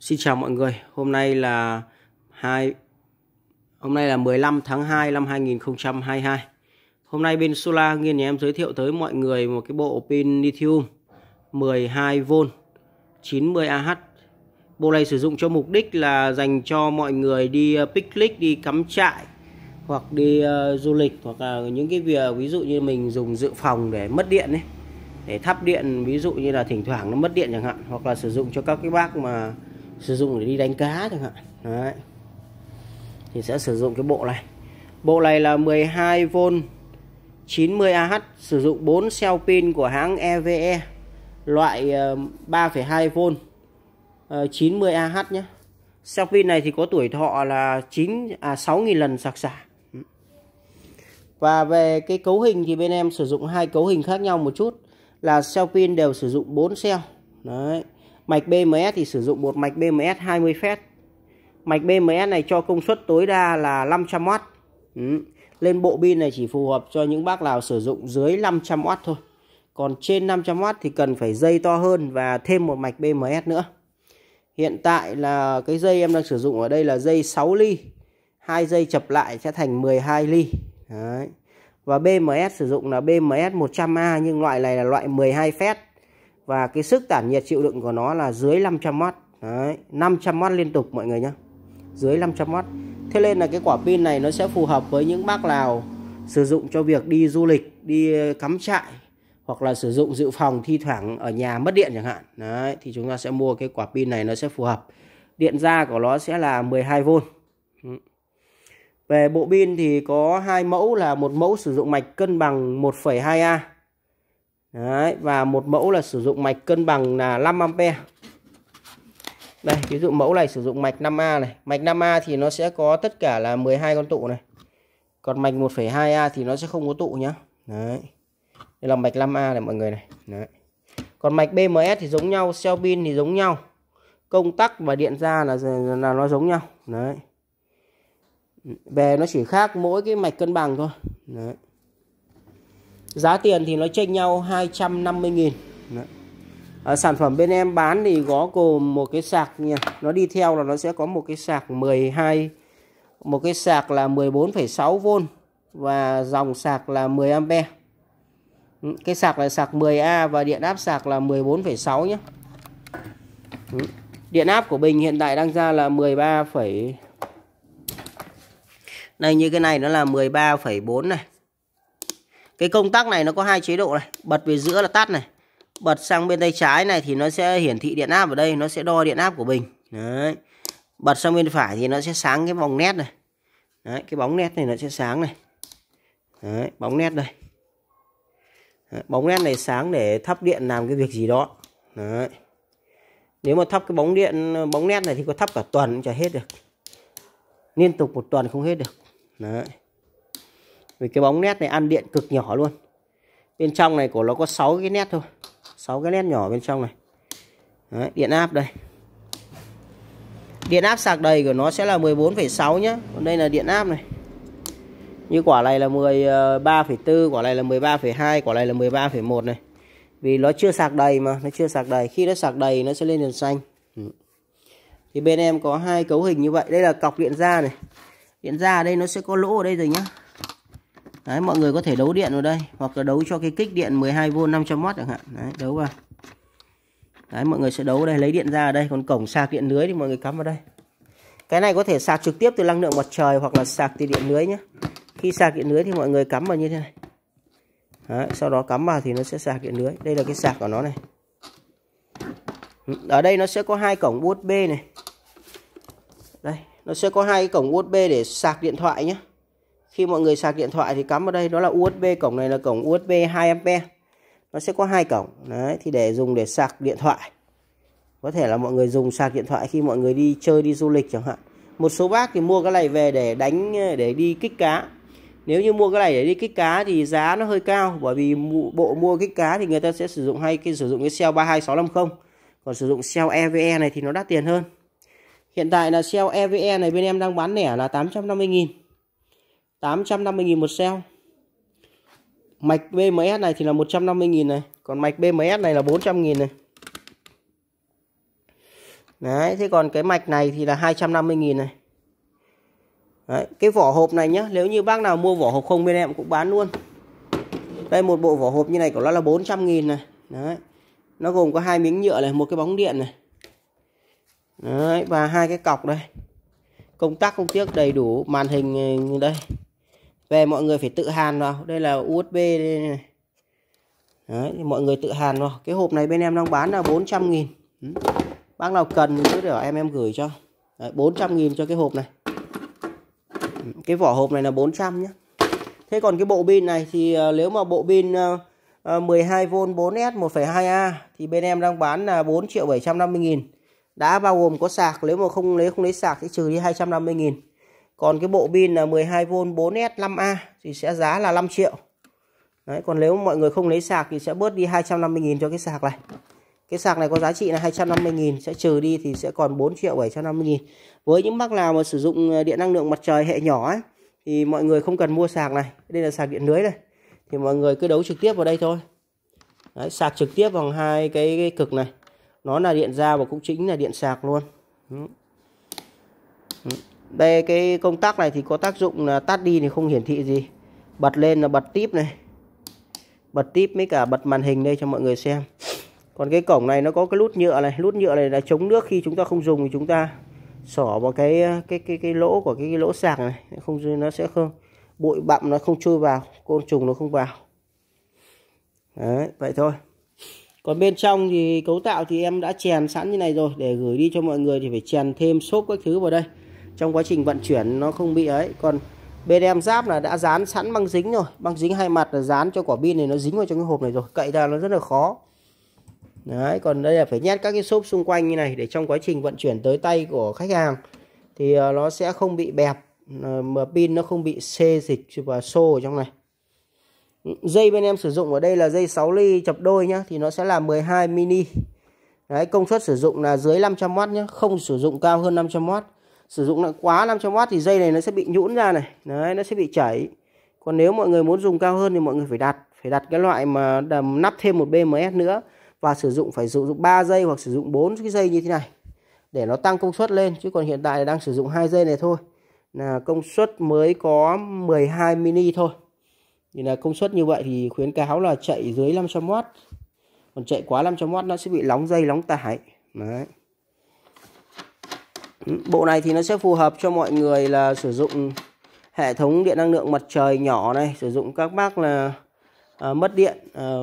Xin chào mọi người. Hôm nay là 2 Hôm nay là 15 tháng 2 năm 2022. Hôm nay bên Solar Nghiên nhà em giới thiệu tới mọi người một cái bộ pin lithium 12V 90Ah. Bộ này sử dụng cho mục đích là dành cho mọi người đi ờ, picnic, đi cắm trại hoặc đi uh, du lịch hoặc là những cái việc ví dụ như mình dùng dự phòng để mất điện ấy để thắp điện ví dụ như là thỉnh thoảng nó mất điện chẳng hạn hoặc là sử dụng cho các cái bác mà sử dụng để đi đánh cá chẳng hạn. Đấy. Thì sẽ sử dụng cái bộ này. Bộ này là 12V 90Ah sử dụng 4 cell pin của hãng EVE loại ờ, 3,2V 90Ah ờ, nhé. Cell pin này thì có tuổi thọ là 9 à 6.000 lần sạc xả. Và về cái cấu hình thì bên em sử dụng hai cấu hình khác nhau một chút là cell pin đều sử dụng 4 cell đấy. Mạch BMS thì sử dụng một mạch BMS 20 phép. Mạch BMS này cho công suất tối đa là 500W. Ừ. Lên bộ pin này chỉ phù hợp cho những bác nào sử dụng dưới 500W thôi. Còn trên 500W thì cần phải dây to hơn và thêm một mạch BMS nữa. Hiện tại là cái dây em đang sử dụng ở đây là dây 6 ly. Hai dây chập lại sẽ thành 12 ly. Đấy. Và BMS sử dụng là BMS 100A nhưng loại này là loại 12 phép và cái sức tản nhiệt chịu đựng của nó là dưới 500W Đấy, 500W liên tục mọi người nhé dưới 500W thế nên là cái quả pin này nó sẽ phù hợp với những bác nào sử dụng cho việc đi du lịch đi cắm trại hoặc là sử dụng dự phòng thi thoảng ở nhà mất điện chẳng hạn. Đấy, thì chúng ta sẽ mua cái quả pin này nó sẽ phù hợp. Điện ra của nó sẽ là 12V ừ. về bộ pin thì có hai mẫu là một mẫu sử dụng mạch cân bằng 1,2A Đấy, và một mẫu là sử dụng mạch cân bằng là 5 ampe. Đây, ví dụ mẫu này sử dụng mạch 5A này. Mạch 5A thì nó sẽ có tất cả là 12 con tụ này. Còn mạch 1,2A thì nó sẽ không có tụ nhá. Đấy. Đây là mạch 5A này mọi người này. Đấy. Còn mạch BMS thì giống nhau, cell pin thì giống nhau. Công tắc và điện ra là là nó giống nhau. Đấy. Về nó chỉ khác mỗi cái mạch cân bằng thôi. Đấy. Giá tiền thì nó chênh nhau 250 000 à, Sản phẩm bên em bán thì có gồm một cái sạc nha. Nó đi theo là nó sẽ có một cái sạc 12 Một cái sạc là 14,6V Và dòng sạc là 10A ừ, Cái sạc là sạc 10A và điện áp sạc là 14,6 nhé ừ, Điện áp của Bình hiện tại đang ra là 13, đây như cái này nó là 13,4 này cái công tắc này nó có hai chế độ này. Bật về giữa là tắt này. Bật sang bên tay trái này thì nó sẽ hiển thị điện áp ở đây. Nó sẽ đo điện áp của bình. Đấy. Bật sang bên phải thì nó sẽ sáng cái vòng nét này. Đấy cái bóng nét này nó sẽ sáng này. Đấy bóng nét đây. Đấy, bóng nét này sáng để thắp điện làm cái việc gì đó. Đấy. Nếu mà thắp cái bóng điện bóng nét này thì có thắp cả tuần cũng chả hết được. Liên tục một tuần không hết được. Đấy vì cái bóng nét này ăn điện cực nhỏ luôn. Bên trong này của nó có 6 cái nét thôi. 6 cái nét nhỏ bên trong này. Đấy, điện áp đây. Điện áp sạc đầy của nó sẽ là 14,6 nhá. Còn đây là điện áp này. Như quả này là 13,4 quả này là 13,2 quả này là 13,1 này. Vì nó chưa sạc đầy mà nó chưa sạc đầy. Khi nó sạc đầy nó sẽ lên đèn xanh. Ừ. thì bên em có hai cấu hình như vậy. Đây là cọc điện ra này. Điện ra ở đây nó sẽ có lỗ ở đây rồi nhá. Đấy, mọi người có thể đấu điện vào đây hoặc là đấu cho cái kích điện 12V 500W chẳng hạn. Đấy, đấu vào. Đấy, mọi người sẽ đấu đây lấy điện ra ở đây, còn cổng sạc điện lưới thì mọi người cắm vào đây. Cái này có thể sạc trực tiếp từ năng lượng mặt trời hoặc là sạc từ điện lưới nhé. Khi sạc điện lưới thì mọi người cắm vào như thế này. Đấy, sau đó cắm vào thì nó sẽ sạc điện lưới. Đây là cái sạc của nó này. Ở đây nó sẽ có hai cổng USB này. Đây, nó sẽ có hai cổng USB để sạc điện thoại nhé khi mọi người sạc điện thoại thì cắm vào đây, đó là USB cổng này là cổng USB 2A nó sẽ có hai cổng. Đấy, thì để dùng để sạc điện thoại. Có thể là mọi người dùng sạc điện thoại khi mọi người đi chơi, đi du lịch chẳng hạn. Một số bác thì mua cái này về để đánh, để đi kích cá. Nếu như mua cái này để đi kích cá thì giá nó hơi cao, bởi vì bộ mua kích cá thì người ta sẽ sử dụng hay cái, sử dụng cái cell 32650 còn sử dụng cell EVE này thì nó đắt tiền hơn. Hiện tại là cell EVE này bên em đang bán lẻ là 850 000 850.000 một cell mạch BMS này thì là 150.000 này còn mạch BMS này là 400.000 này Đấy, thế còn cái mạch này thì là 250.000 này. Đấy, cái vỏ hộp này nhá, nếu như bác nào mua vỏ hộp không bên em cũng bán luôn. Đây một bộ vỏ hộp như này của nó là 400.000 này. Đấy. Nó gồm có hai miếng nhựa này, một cái bóng điện này. Đấy, và hai cái cọc đây. Công tắc công tiếc đầy đủ, màn hình ừ, đây. Về mọi người phải tự hàn vào, đây là USB đây này. Đấy, mọi người tự hàn vào. Cái hộp này bên em đang bán là 400 nghìn. Ừ. Bác nào cần cứ để em em gửi cho. Đấy, 400 nghìn cho cái hộp này. Ừ, cái vỏ hộp này là 400 nhé. Thế còn cái bộ pin này thì ờ, nếu mà bộ pin 12V 4S 1,2A thì bên em đang bán là 4 triệu 750 nghìn. Đã bao gồm có sạc, nếu mà không lấy không lấy sạc thì trừ đi 250 nghìn. Còn cái bộ pin là 12V 4S 5A thì sẽ giá là 5 triệu. Đấy, còn nếu mọi người không lấy sạc thì sẽ bớt đi 250.000 cho cái sạc này. Cái sạc này có giá trị là 250.000 sẽ trừ đi thì sẽ còn 4 triệu 750.000 Với những bác nào mà sử dụng ờ, điện năng lượng mặt trời hệ nhỏ ấy, thì mọi người không cần mua sạc này. Đây là sạc điện lưới này. Thì mọi người cứ đấu trực tiếp vào đây thôi. Đấy, sạc trực tiếp bằng hai cái, cái cực này. Nó là điện ra và cũng chính là điện sạc luôn. Đúng. Đúng. Đây cái công tắc này thì có tác dụng là tắt đi thì không hiển thị gì. Bật lên là bật tiếp này. Bật tiếp mấy cả bật màn hình đây cho mọi người xem. Còn cái cổng này nó có cái nút nhựa này. Nút nhựa này là chống nước khi chúng ta không dùng thì chúng ta xỏ vào cái cái cái cái lỗ của cái, cái lỗ sạc này. Không nó sẽ không bụi bặm nó không chui vào côn trùng nó không vào. Đấy vậy thôi. Còn bên trong thì cấu tạo thì em đã chèn sẵn như này rồi. Để gửi đi cho mọi người thì phải chèn thêm xốp các thứ vào đây trong quá trình vận chuyển nó không bị ấy. Còn bên em giáp là đã dán sẵn băng dính rồi. Băng dính hai mặt là dán cho quả pin này, nó dính vào trong cái hộp này rồi. Cậy ra nó rất là khó. Đấy, còn đây là phải nhét các cái xốp xung quanh như này để trong quá trình vận chuyển tới tay của khách hàng thì ờ, nó sẽ không bị bẹp. Ờ, mà pin nó không bị xê dịch và xô ở trong này. Dây bên em sử dụng ở đây là dây 6 ly chập đôi nhá, thì nó sẽ là 12 mini. Đấy, công suất sử dụng là dưới 500W nhá, không sử dụng cao hơn 500W sử dụng lại quá 500W thì dây này nó sẽ bị nhũn ra này. Đấy, nó sẽ bị chảy. Còn nếu mọi người muốn dùng cao hơn thì mọi người phải đặt phải đặt cái loại mà đầm nắp thêm một BMS nữa và sử dụng, phải sử dụng 3 dây hoặc sử dụng 4 cái dây như thế này để nó tăng công suất lên. Chứ còn hiện tại đang sử dụng hai dây này thôi. Là công suất mới có 12 mini thôi. Thì là công suất như vậy thì khuyến cáo là chạy dưới 500W còn chạy quá 500W nó sẽ bị nóng dây nóng tải. Đấy. Bộ này thì nó sẽ phù hợp cho mọi người là sử dụng hệ thống điện năng lượng mặt trời nhỏ này, sử dụng các bác là à, mất điện à,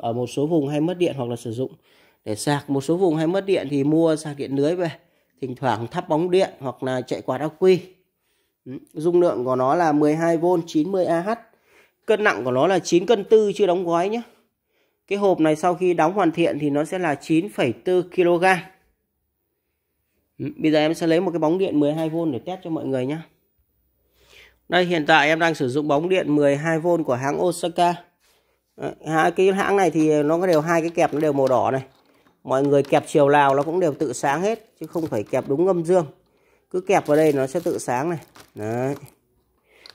ở một số vùng hay mất điện hoặc là sử dụng để sạc. Một số vùng hay mất điện thì mua sạc điện lưới về thỉnh thoảng thắp bóng điện hoặc là chạy quạt ắc quy. Ừ, dung lượng của nó là 12V 90Ah cân nặng của nó là 9 cân tư chưa đóng gói nhé cái hộp này sau khi đóng hoàn thiện thì nó sẽ là 9,4 kg Ừ, bây giờ em sẽ lấy một cái bóng điện 12V để test cho mọi người nhé. Đây, hiện tại em đang sử dụng bóng điện 12V của hãng Osaka. Ờ, cái hãng này thì nó có đều hai cái kẹp, nó đều màu đỏ này. Mọi người kẹp chiều nào nó cũng đều tự sáng hết, chứ không phải kẹp đúng âm dương. Cứ kẹp vào đây nó sẽ tự sáng này. Đấy.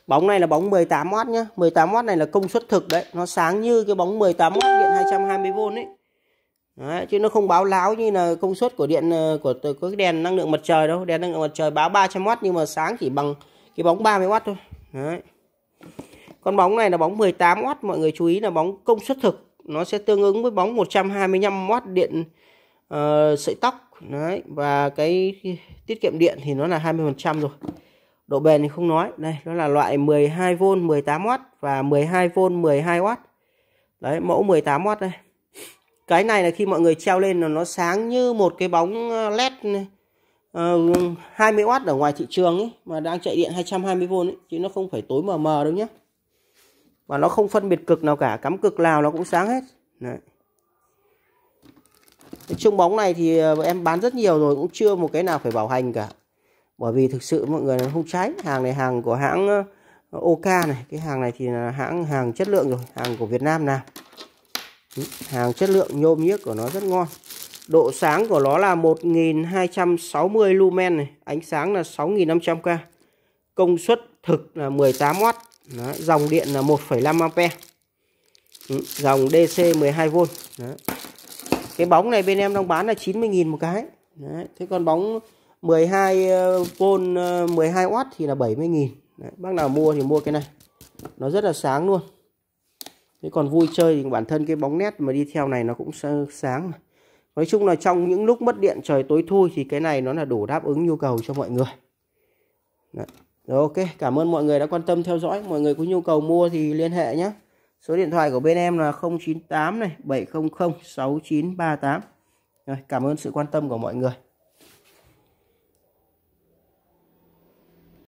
Bóng này là bóng 18W nhá. 18W này là công suất thực đấy. Nó sáng như cái bóng 18W điện 220V ấy. Đấy, chứ nó không báo láo như là công suất của điện ờ, của, của cái đèn năng lượng mặt trời đâu. Đèn năng lượng mặt trời báo 300W nhưng mà sáng chỉ bằng cái bóng 30W thôi. Đấy. con bóng này là bóng 18W mọi người chú ý là bóng công suất thực. Nó sẽ tương ứng với bóng 125W điện uh, sợi tóc. Đấy. và cái tiết kiệm điện thì nó là 20% rồi. Độ bền thì không nói. Đây nó là loại 12V 18W và 12V 12W đấy mẫu 18W đây cái này là khi mọi người treo lên là nó sáng như một cái bóng led uh, 20W ở ngoài thị trường ấy mà đang chạy điện 220V ấy chứ nó không phải tối mờ mờ đâu nhé và nó không phân biệt cực nào cả cắm cực nào nó cũng sáng hết. Đấy. cái chung bóng này thì ờ, em bán rất nhiều rồi cũng chưa một cái nào phải bảo hành cả. Bởi vì thực sự mọi người không cháy hàng này hàng của hãng ờ, OK này cái hàng này thì là hãng hàng chất lượng rồi hàng của Việt Nam nào. Ừ, hàng chất lượng nhôm nhiếc của nó rất ngon. Độ sáng của nó là 1260 lumen này ánh sáng là 6500k công suất thực là 18W Đó, dòng điện là 1,5A ừ, dòng DC 12V Đó. cái bóng này bên em đang bán là 90.000 một cái Đấy. thế còn bóng 12V 12W ờ, thì là 70.000 bác nào mua thì mua cái này. Nó rất là sáng luôn thế còn vui chơi thì bản thân cái bóng nét mà đi theo này nó cũng sáng nói chung là trong những lúc mất điện trời tối thui thì cái này nó là đủ đáp ứng nhu cầu cho mọi người Đấy. Rồi ok, cảm ơn mọi người đã quan tâm theo dõi. Mọi người có nhu cầu mua thì liên hệ nhé. Số điện thoại của bên em là 098 này 700 6938. Rồi, cảm ơn sự quan tâm của mọi người.